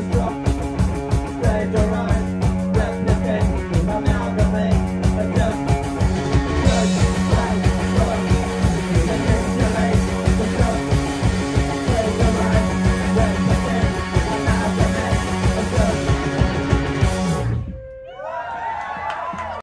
the drop.